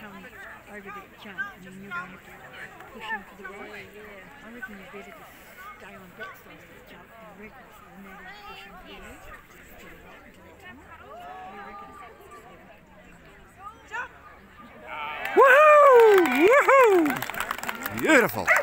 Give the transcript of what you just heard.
stay on that side of the jump. And then you're going to have to push him to the right. Yeah. I reckon you're better to stay on that side of the jump and recklessly and then push him to the right. To the right into that tunnel. You reckon? Woohoo! Woohoo! Beautiful.